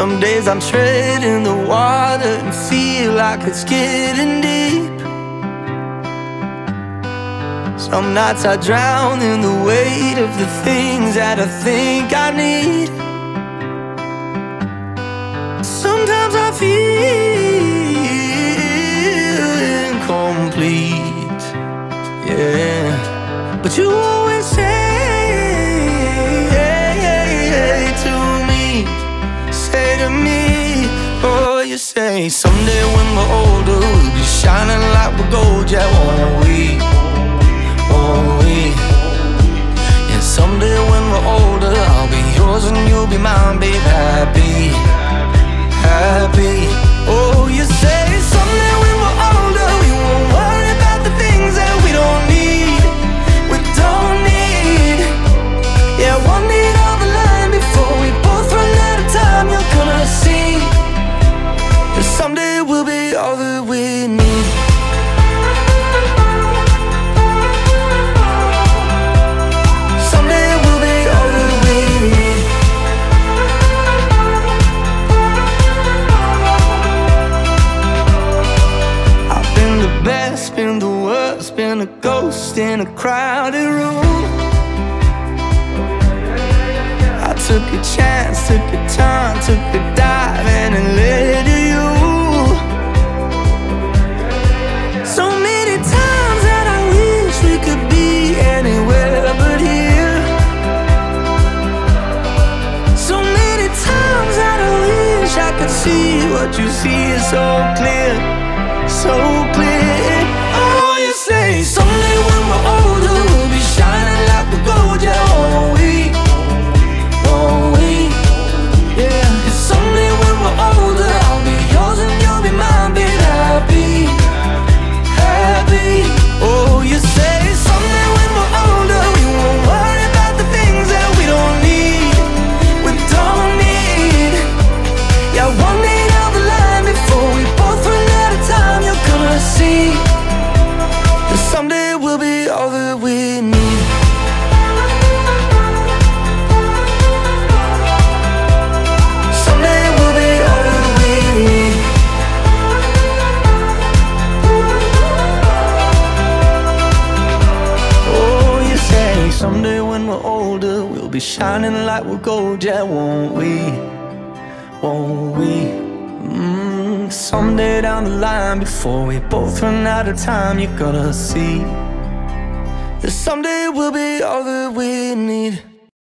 Some days I'm treading the water and feel like it's getting deep. Some nights I drown in the weight of the things that I think I need. Sometimes I feel incomplete, yeah. But you say someday when we're older we'll be shining like we're gold, yeah, won't we? Won't we? Been the worst, been a ghost in a crowded room. I took a chance, took a turn, took a dive, and it led to you. So many times that I wish we could be anywhere but here. So many times that I wish I could see what you see is so clear, so clear. Older, we'll be shining like we're gold, yeah, won't we? Won't we? Mm, someday down the line, before we both run out of time, you're gonna see that someday we'll be all that we